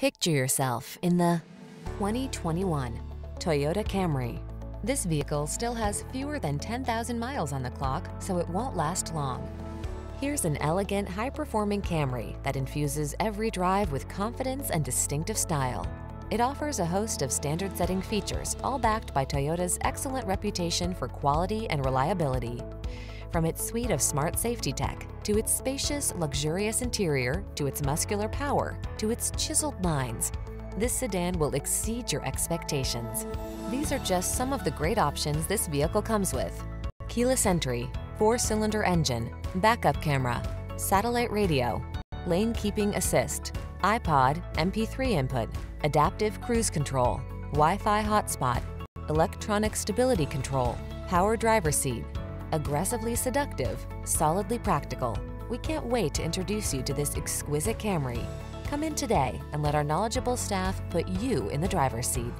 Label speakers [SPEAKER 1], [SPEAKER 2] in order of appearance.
[SPEAKER 1] Picture yourself in the 2021 Toyota Camry. This vehicle still has fewer than 10,000 miles on the clock, so it won't last long. Here's an elegant, high-performing Camry that infuses every drive with confidence and distinctive style. It offers a host of standard-setting features, all backed by Toyota's excellent reputation for quality and reliability. From its suite of smart safety tech, to its spacious, luxurious interior, to its muscular power, to its chiseled lines, this sedan will exceed your expectations. These are just some of the great options this vehicle comes with. Keyless entry, four-cylinder engine, backup camera, satellite radio, lane keeping assist, iPod, MP3 input, adaptive cruise control, Wi-Fi hotspot, electronic stability control, power driver seat, aggressively seductive, solidly practical. We can't wait to introduce you to this exquisite Camry. Come in today and let our knowledgeable staff put you in the driver's seat.